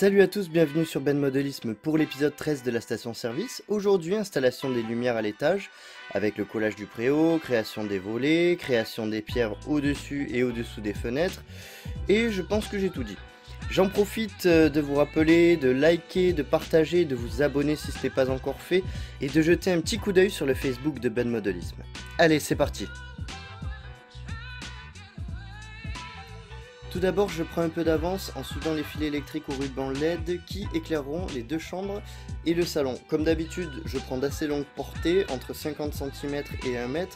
Salut à tous, bienvenue sur Ben Modelisme pour l'épisode 13 de la station service. Aujourd'hui, installation des lumières à l'étage avec le collage du préau, création des volets, création des pierres au-dessus et au-dessous des fenêtres. Et je pense que j'ai tout dit. J'en profite euh, de vous rappeler de liker, de partager, de vous abonner si ce n'est pas encore fait et de jeter un petit coup d'œil sur le Facebook de Ben Modelisme. Allez, c'est parti Tout d'abord, je prends un peu d'avance en soudant les filets électriques au ruban LED qui éclaireront les deux chambres et le salon. Comme d'habitude, je prends d'assez longues portées, entre 50 cm et 1 m,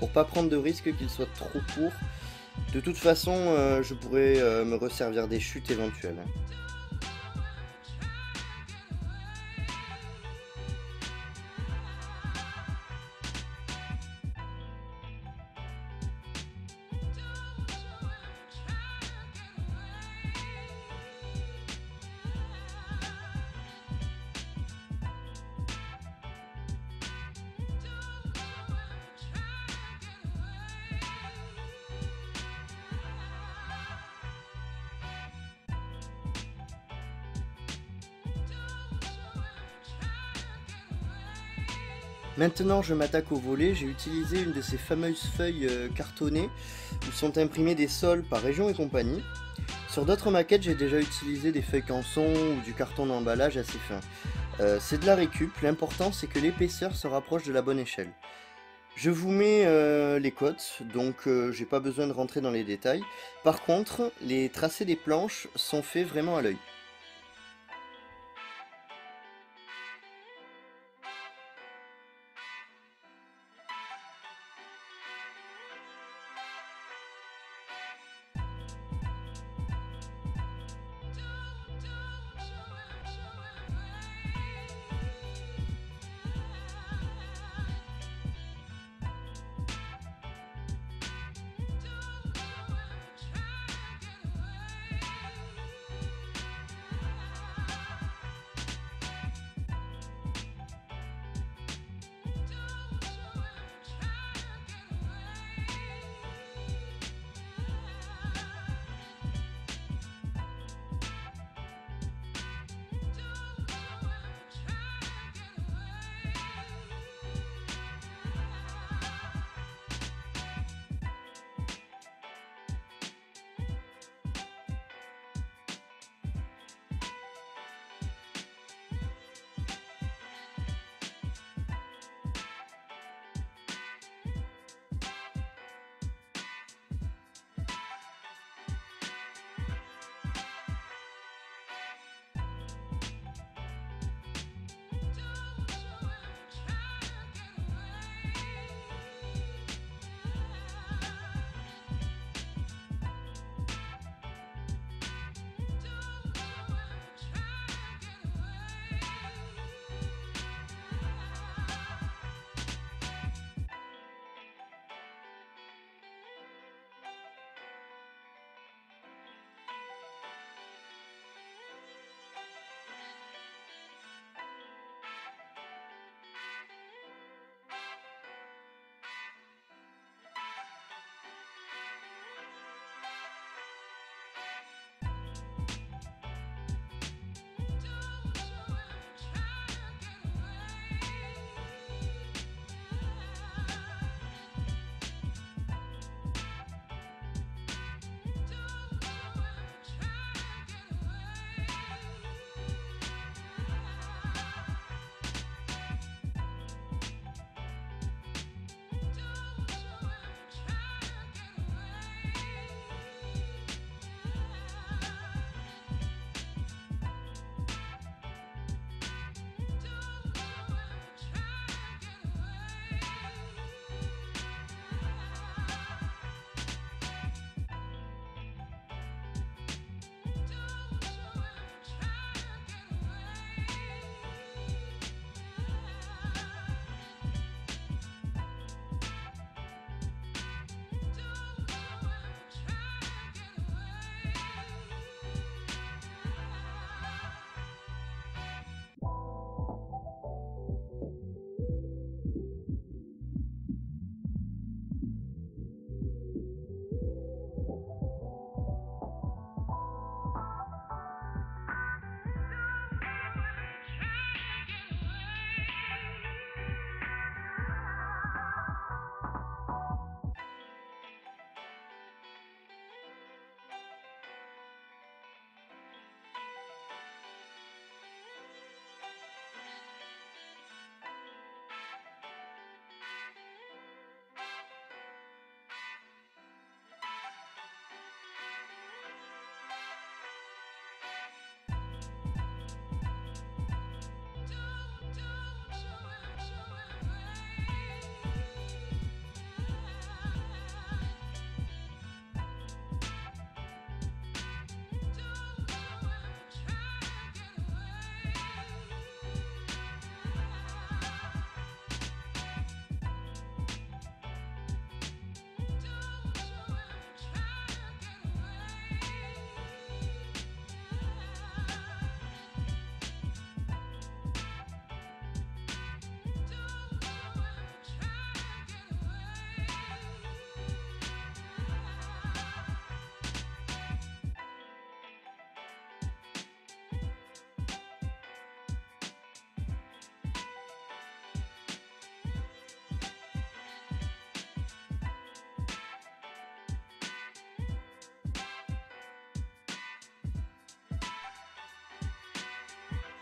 pour pas prendre de risque qu'il soit trop court. De toute façon, euh, je pourrais euh, me resservir des chutes éventuelles. Maintenant je m'attaque au volet, j'ai utilisé une de ces fameuses feuilles euh, cartonnées où sont imprimés des sols par région et compagnie. Sur d'autres maquettes j'ai déjà utilisé des feuilles canson ou du carton d'emballage assez fin. Euh, c'est de la récup, l'important c'est que l'épaisseur se rapproche de la bonne échelle. Je vous mets euh, les cotes, donc j'ai pas besoin de rentrer dans les détails. Par contre, les tracés des planches sont faits vraiment à l'œil.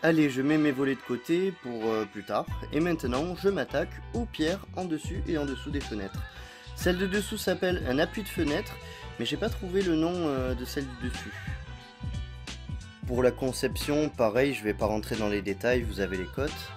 Allez, je mets mes volets de côté pour euh, plus tard. Et maintenant, je m'attaque aux pierres en dessus et en dessous des fenêtres. Celle de dessous s'appelle un appui de fenêtre, mais j'ai pas trouvé le nom euh, de celle du dessus. Pour la conception, pareil, je vais pas rentrer dans les détails, vous avez les cotes.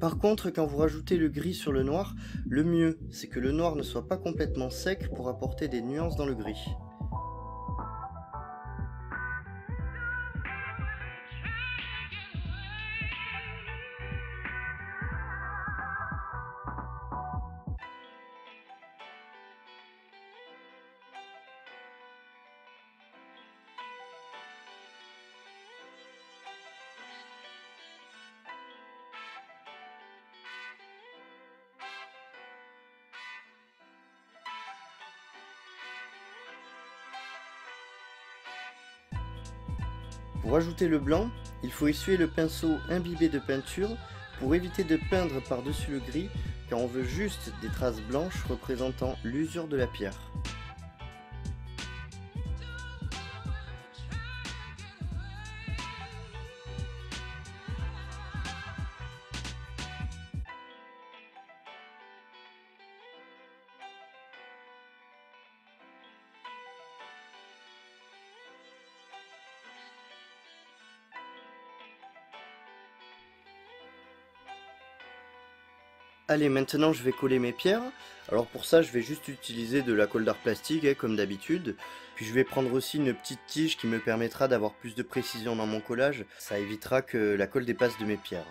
Par contre, quand vous rajoutez le gris sur le noir, le mieux, c'est que le noir ne soit pas complètement sec pour apporter des nuances dans le gris. Pour ajouter le blanc, il faut essuyer le pinceau imbibé de peinture pour éviter de peindre par-dessus le gris car on veut juste des traces blanches représentant l'usure de la pierre. Allez, maintenant je vais coller mes pierres. Alors pour ça, je vais juste utiliser de la colle d'art plastique, hein, comme d'habitude. Puis je vais prendre aussi une petite tige qui me permettra d'avoir plus de précision dans mon collage. Ça évitera que la colle dépasse de mes pierres.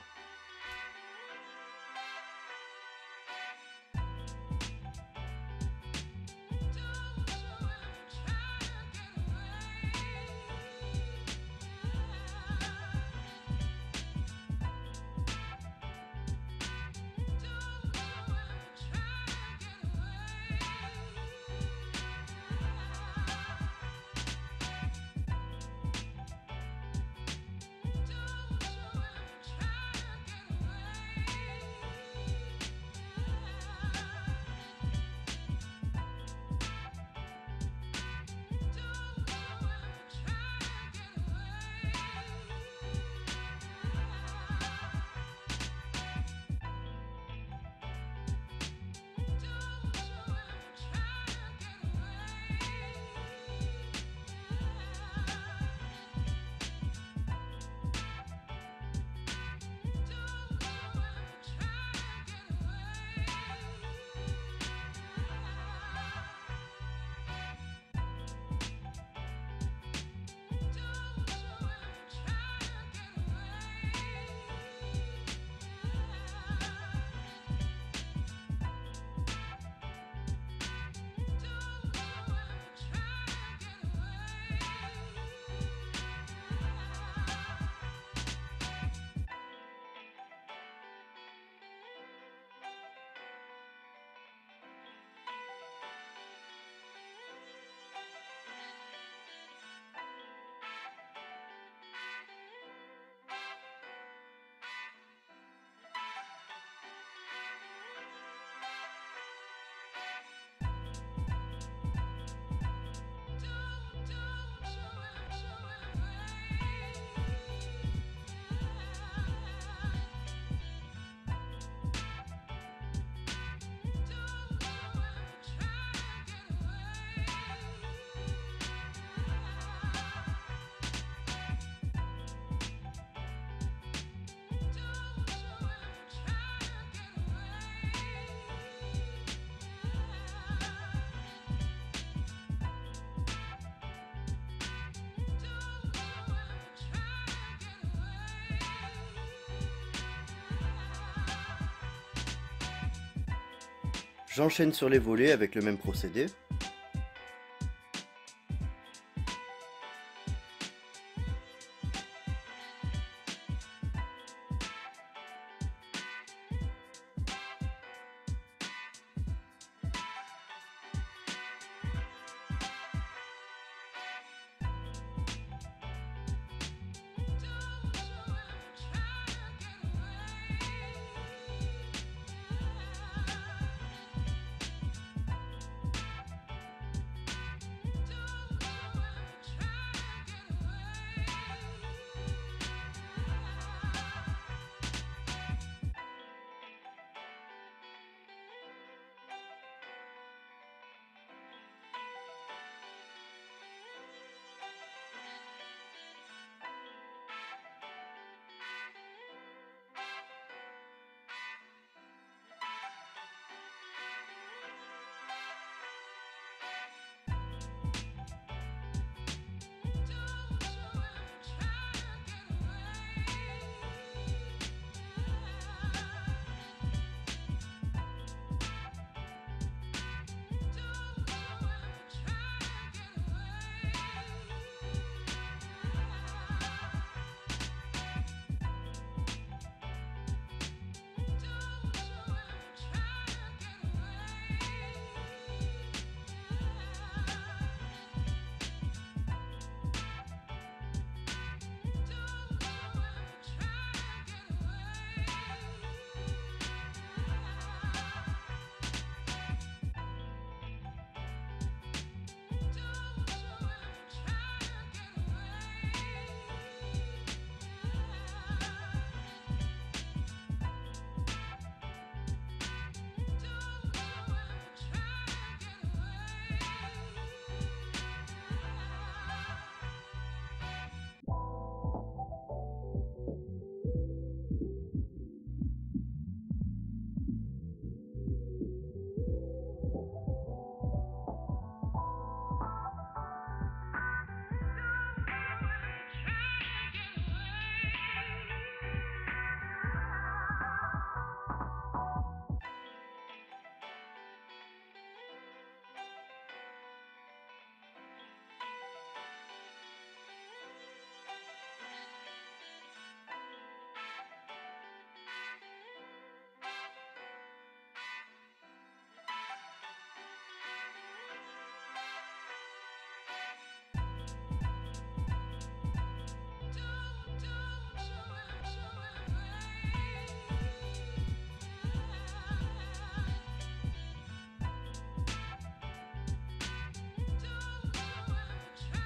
J'enchaîne sur les volets avec le même procédé.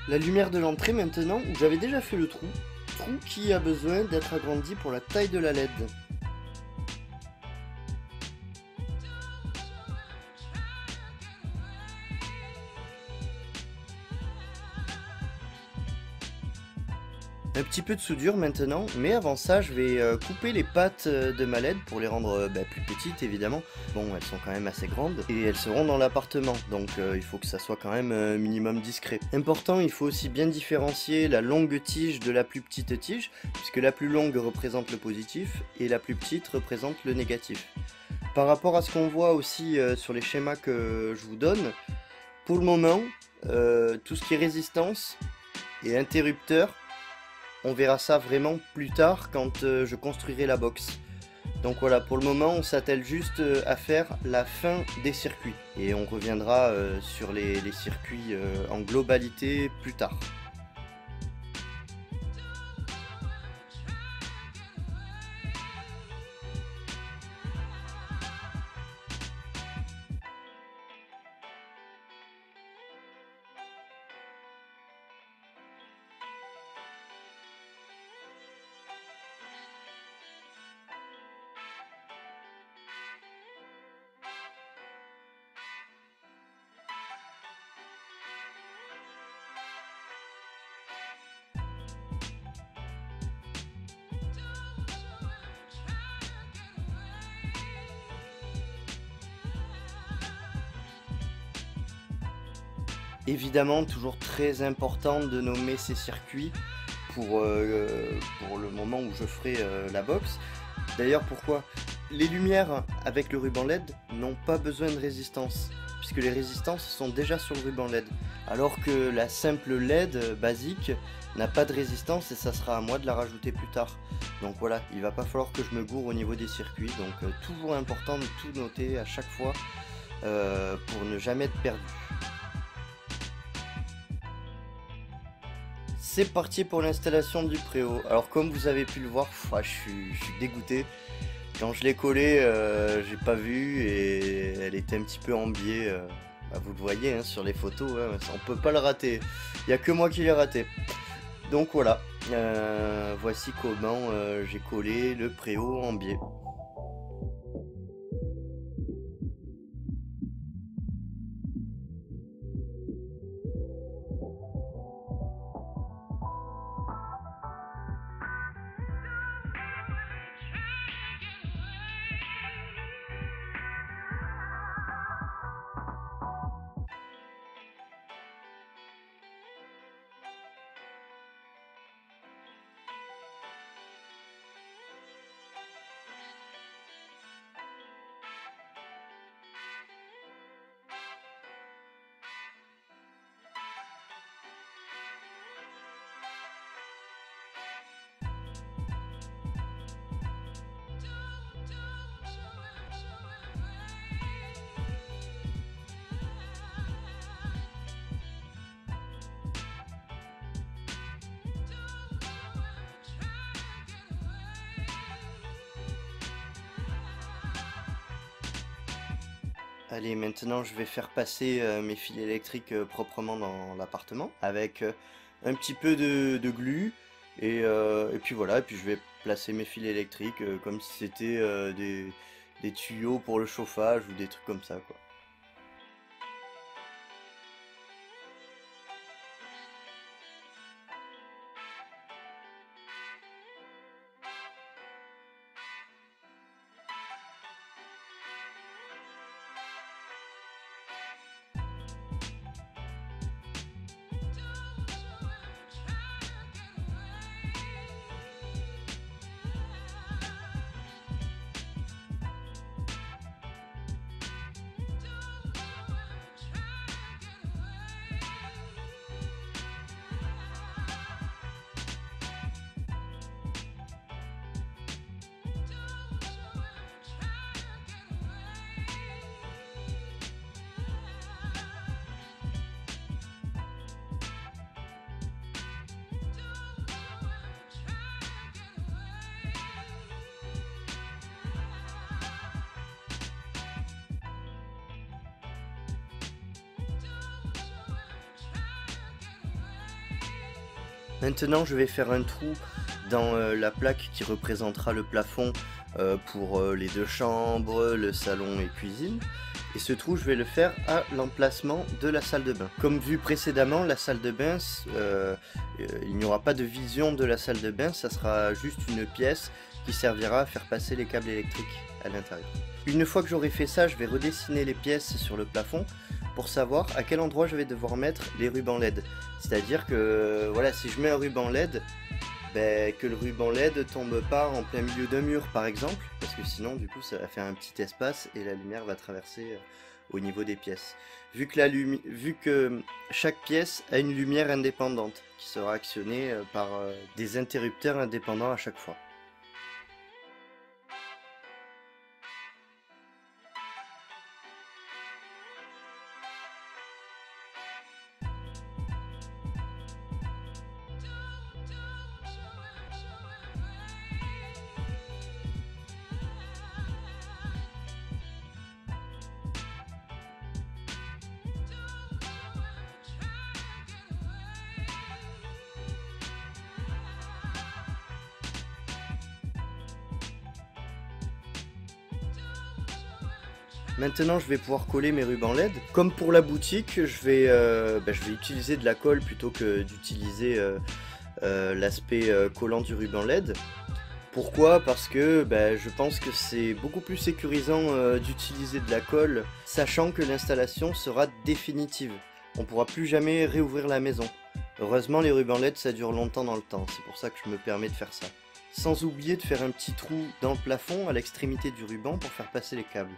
La lumière de l'entrée maintenant, où j'avais déjà fait le trou, trou qui a besoin d'être agrandi pour la taille de la LED. Petit peu de soudure maintenant, mais avant ça je vais euh, couper les pattes euh, de ma LED pour les rendre euh, bah, plus petites évidemment. Bon elles sont quand même assez grandes et elles seront dans l'appartement donc il faut que ça soit quand même minimum discret. Important il faut aussi bien différencier la longue tige de la plus petite tige puisque la plus longue représente le positif et la plus petite représente le négatif. Par rapport à ce qu'on voit aussi sur les schémas que je vous donne, pour le moment tout ce qui est résistance et interrupteur on verra ça vraiment plus tard quand euh, je construirai la box. Donc voilà, pour le moment, on s'attelle juste euh, à faire la fin des circuits. Et on reviendra euh, sur les circuits en globalité plus tard. Évidemment, toujours très important de nommer ces circuits pour, euh, pour le moment où je ferai euh, la box. D'ailleurs, pourquoi? Les lumières avec le ruban LED n'ont pas besoin de résistance, puisque les résistances sont déjà sur le ruban LED, alors que la simple LED basique n'a pas de résistance et ça sera à moi de la rajouter plus tard. Donc voilà, il va pas falloir que je me gourre au niveau des circuits, donc euh, toujours important de tout noter à chaque fois euh, pour ne jamais être perdu. C'est parti pour l'installation du préau. Alors comme vous avez pu le voir, je, suis, dégoûté. Quand je l'ai collé, euh, j'ai pas vu et elle était un petit peu en biais. Bah, vous le voyez hein, sur les photos, hein, on peut pas le rater. Il n'y a que moi qui l'ai raté. Donc voilà, euh, voici comment euh, j'ai collé le préau en biais. Allez, maintenant je vais faire passer euh, mes fils électriques euh, proprement dans l'appartement avec euh, un petit peu de, glu et, puis voilà, et puis je vais placer mes fils électriques comme si c'était des, des tuyaux pour le chauffage ou des trucs comme ça quoi. Maintenant je vais faire un trou dans euh, la plaque qui représentera le plafond euh, pour euh, les deux chambres, le salon et cuisine. Et ce trou je vais le faire à l'emplacement de la salle de bain. Comme vu précédemment, la salle de bain, il n'y aura pas de vision de la salle de bain, ça sera juste une pièce qui servira à faire passer les câbles électriques à l'intérieur. Une fois que j'aurai fait ça, je vais redessiner les pièces sur le plafond pour savoir à quel endroit je vais devoir mettre les rubans LED. C'est-à-dire que voilà, si je mets un ruban LED, ben, que le ruban LED tombe pas en plein milieu d'un mur par exemple, parce que sinon du coup ça va faire un petit espace et la lumière va traverser euh, au niveau des pièces. Vu que, chaque pièce a une lumière indépendante qui sera actionnée euh, par euh, des interrupteurs indépendants à chaque fois. Maintenant, je vais pouvoir coller mes rubans LED. Comme pour la boutique, je vais, euh, bah, je vais utiliser de la colle plutôt que d'utiliser euh, euh, l'aspect collant du ruban LED. Pourquoi? Parce que bah, je pense que c'est beaucoup plus sécurisant d'utiliser de la colle, sachant que l'installation sera définitive. On pourra plus jamais réouvrir la maison. Heureusement, les rubans LED, ça dure longtemps dans le temps. C'est pour ça que je me permets de faire ça. Sans oublier de faire un petit trou dans le plafond à l'extrémité du ruban pour faire passer les câbles.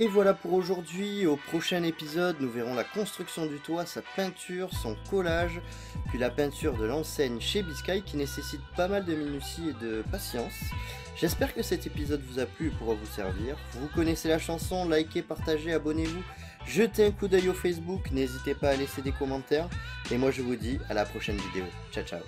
Et voilà pour aujourd'hui. Au prochain épisode, nous verrons la construction du toit, sa peinture, son collage, puis la peinture de l'enseigne chez Biscay qui nécessite pas mal de minutie et de patience. J'espère que cet épisode vous a plu et pourra vous servir. Vous connaissez la chanson, likez, partagez, abonnez-vous, jetez un coup d'œil au Facebook, n'hésitez pas à laisser des commentaires. Et moi je vous dis à la prochaine vidéo. Ciao ciao